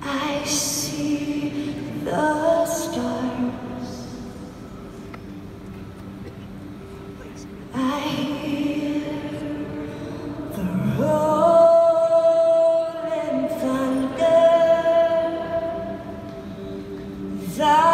I see the stars. I hear the rolling thunder. The